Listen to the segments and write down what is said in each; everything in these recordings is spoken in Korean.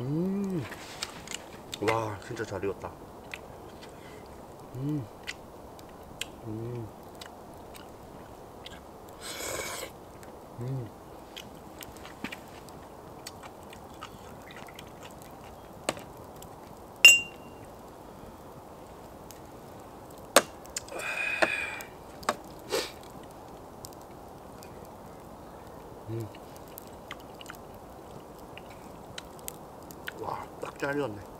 음. 와, 진짜 잘 익었다. 음. 음. 음. 음. 와, 딱 잘 익었네.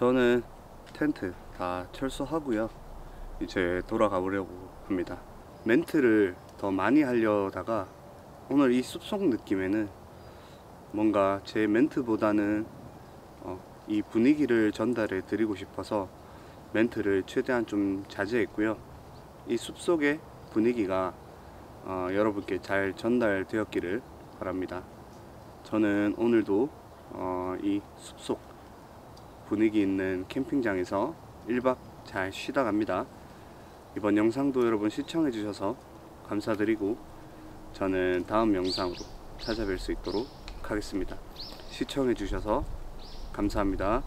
저는 텐트 다 철수하고요. 이제 돌아가 보려고 합니다. 멘트를 더 많이 하려다가 오늘 이 숲속 느낌에는 뭔가 제 멘트보다는 어, 이 분위기를 전달해 드리고 싶어서 멘트를 최대한 좀 자제했고요. 이 숲속의 분위기가 어, 여러분께 잘 전달되었기를 바랍니다. 저는 오늘도 어, 이 숲속 분위기 있는 캠핑장에서 1박 잘 쉬다 갑니다. 이번 영상도 여러분 시청해 주셔서 감사드리고 저는 다음 영상으로 찾아뵐 수 있도록 하겠습니다. 시청해 주셔서 감사합니다.